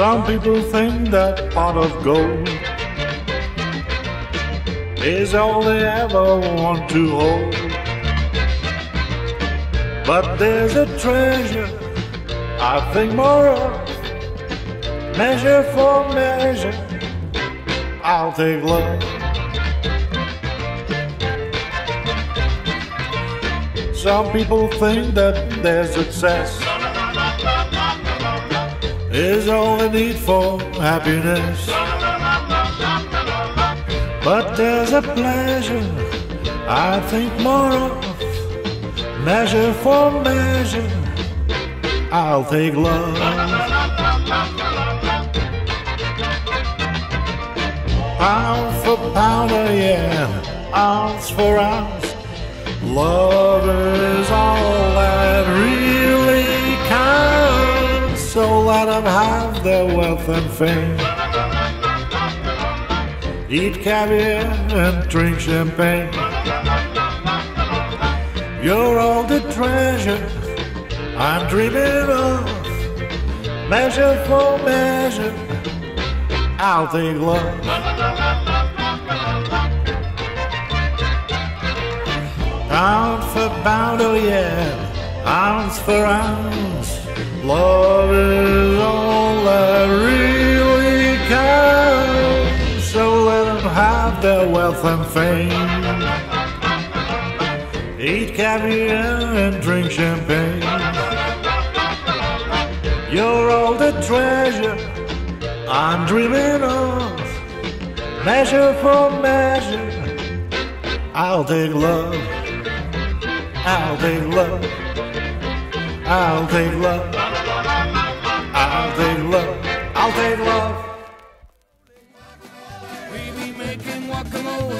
Some people think that pot of gold is all they ever want to hold. But there's a treasure I think more of. Measure for measure, I'll take love. Some people think that their success is all they need for happiness. But there's a pleasure I think more of. Measure for measure, I'll take love. Pound for pound, oh yeah, ounce for ounce. Love Them have their wealth and fame. Eat caviar and drink champagne. You're all the treasure I'm dreaming of. Measure for measure, I'll take love. Pound for pound, oh yeah, ounce for ounce. Love have their wealth and fame. Eat caviar and drink champagne. You're all the treasure I'm dreaming of. Measure for measure, I'll take love. I'll take love. I'll take love. I'll take love. I'll take love. Giacomo